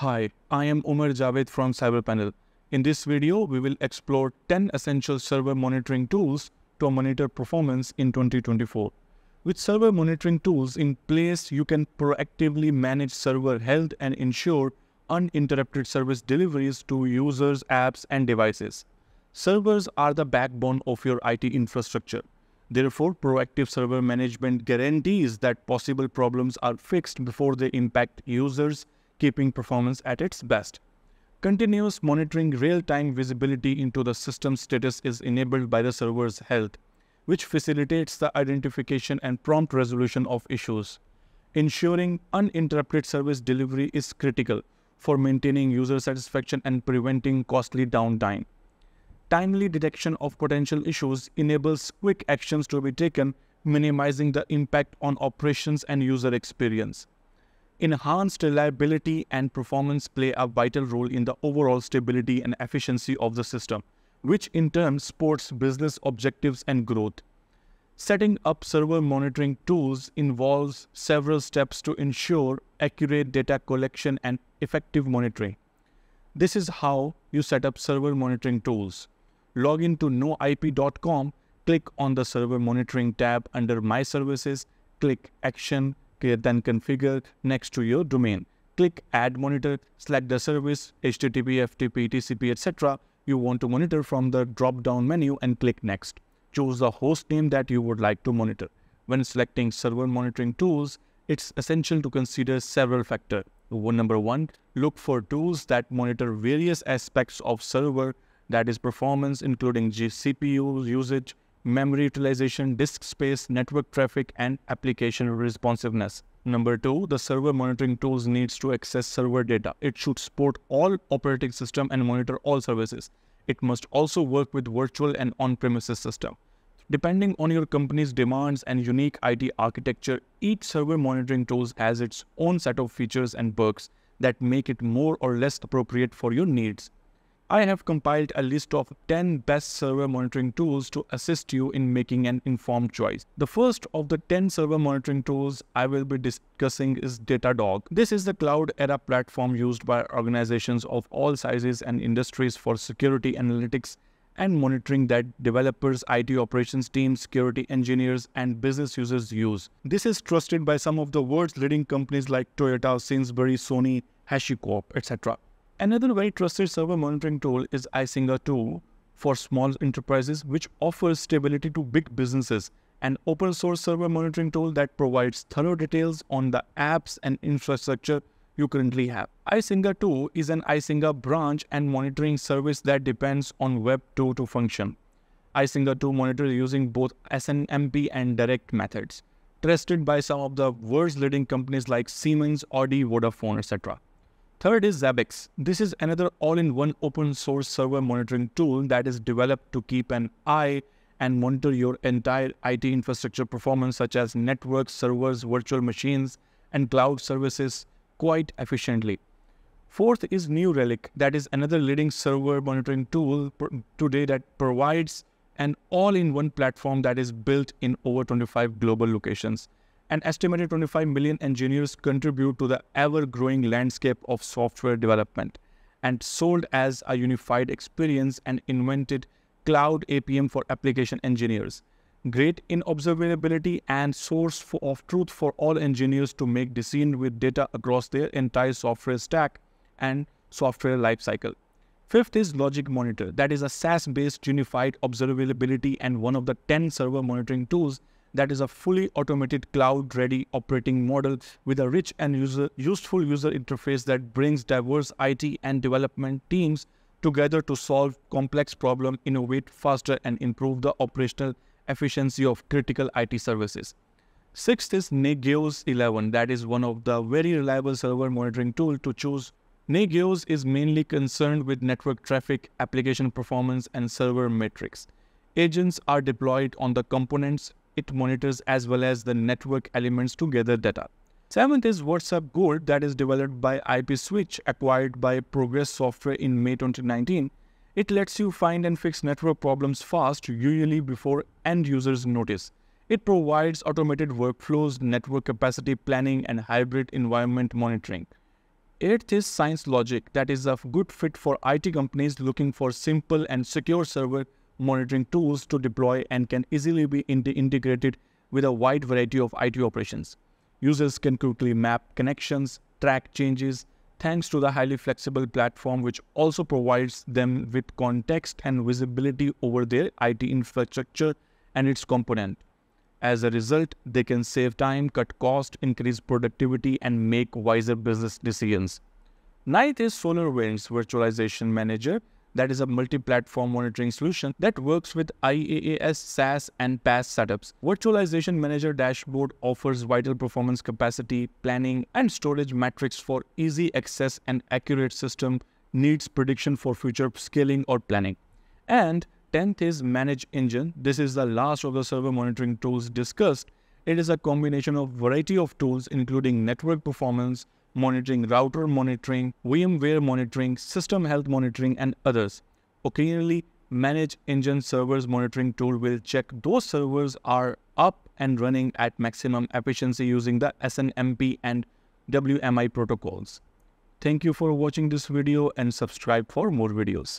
Hi, I am Umar Javed from CyberPanel. In this video, we will explore 10 essential server monitoring tools to monitor performance in 2024. With server monitoring tools in place, you can proactively manage server health and ensure uninterrupted service deliveries to users, apps, and devices. Servers are the backbone of your IT infrastructure. Therefore, proactive server management guarantees that possible problems are fixed before they impact users, keeping performance at its best. Continuous monitoring real-time visibility into the system status is enabled by the server's health, which facilitates the identification and prompt resolution of issues. Ensuring uninterrupted service delivery is critical for maintaining user satisfaction and preventing costly downtime. Timely detection of potential issues enables quick actions to be taken, minimizing the impact on operations and user experience. Enhanced reliability and performance play a vital role in the overall stability and efficiency of the system, which in turn supports business objectives and growth. Setting up server monitoring tools involves several steps to ensure accurate data collection and effective monitoring. This is how you set up server monitoring tools log in to noip.com, click on the server monitoring tab under My Services, click Action, then Configure next to your domain. Click Add Monitor, select the service, HTTP, FTP, TCP, etc. you want to monitor from the drop-down menu and click Next. Choose the host name that you would like to monitor. When selecting server monitoring tools, it's essential to consider several factors. Number one, look for tools that monitor various aspects of server that is performance including CPU usage, memory utilization, disk space, network traffic, and application responsiveness. Number two, the server monitoring tools needs to access server data. It should support all operating system and monitor all services. It must also work with virtual and on-premises system. Depending on your company's demands and unique IT architecture, each server monitoring tools has its own set of features and perks that make it more or less appropriate for your needs. I have compiled a list of 10 best server monitoring tools to assist you in making an informed choice. The first of the 10 server monitoring tools I will be discussing is Datadog. This is the cloud era platform used by organizations of all sizes and industries for security analytics and monitoring that developers, IT operations teams, security engineers, and business users use. This is trusted by some of the world's leading companies like Toyota, Sainsbury, Sony, HashiCorp, etc. Another very trusted server monitoring tool is Icinga 2 for small enterprises, which offers stability to big businesses. An open source server monitoring tool that provides thorough details on the apps and infrastructure you currently have. Icinga 2 is an Icinga branch and monitoring service that depends on Web 2 to function. Icinga 2 monitors using both SNMP and direct methods, trusted by some of the world's leading companies like Siemens, Audi, Vodafone, etc. Third is Zabbix. This is another all-in-one open source server monitoring tool that is developed to keep an eye and monitor your entire IT infrastructure performance such as networks, servers, virtual machines, and cloud services quite efficiently. Fourth is New Relic. That is another leading server monitoring tool today that provides an all-in-one platform that is built in over 25 global locations. An estimated 25 million engineers contribute to the ever growing landscape of software development and sold as a unified experience and invented cloud APM for application engineers. Great in observability and source for, of truth for all engineers to make decisions with data across their entire software stack and software lifecycle. Fifth is Logic Monitor. That is a SaaS-based unified observability and one of the 10 server monitoring tools that is a fully automated cloud-ready operating model with a rich and user, useful user interface that brings diverse IT and development teams together to solve complex problems, innovate faster, and improve the operational efficiency of critical IT services. Sixth is Nagios 11. That is one of the very reliable server monitoring tool to choose. Nagios is mainly concerned with network traffic, application performance, and server metrics. Agents are deployed on the components it monitors as well as the network elements to gather data. Seventh is WhatsUp Gold that is developed by IP Switch acquired by Progress Software in May 2019. It lets you find and fix network problems fast, usually before end users notice. It provides automated workflows, network capacity planning, and hybrid environment monitoring. Eighth is Science Logic, that is a good fit for IT companies looking for simple and secure server monitoring tools to deploy and can easily be integrated with a wide variety of IT operations. Users can quickly map connections, track changes, thanks to the highly flexible platform which also provides them with context and visibility over their IT infrastructure and its component. As a result, they can save time, cut cost, increase productivity, and make wiser business decisions. Ninth is SolarWinds Virtualization Manager, that is a multi-platform monitoring solution that works with IaaS, SaaS, and PaaS setups. Virtualization Manager dashboard offers vital performance capacity, planning, and storage metrics for easy access and accurate system needs prediction for future scaling or planning. And 10th is Manage Engine. This is the last of the server monitoring tools discussed. It is a combination of variety of tools including network performance, monitoring, router monitoring, VMware monitoring, system health monitoring, and others. Occasionally, Manage Engine Servers monitoring tool will check those servers are up and running at maximum efficiency using the SNMP and WMI protocols. Thank you for watching this video and subscribe for more videos.